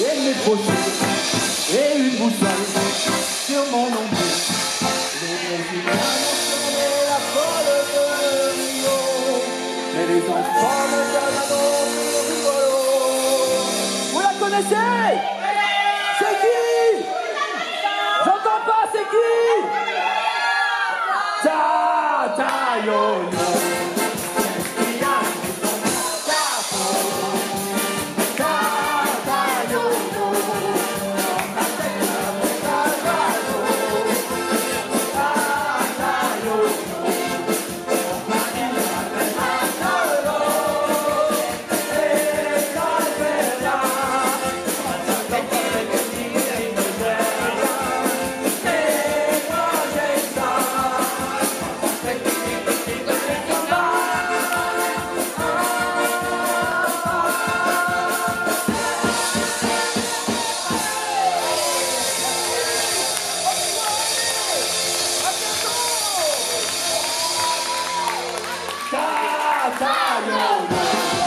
et mes brochures et une boussole sur mon ombre. Les la folle de mais les enfants donnent rigolo. Vous la connaissez? C'est qui? J'entends pas, c'est qui? Ta ta batalham.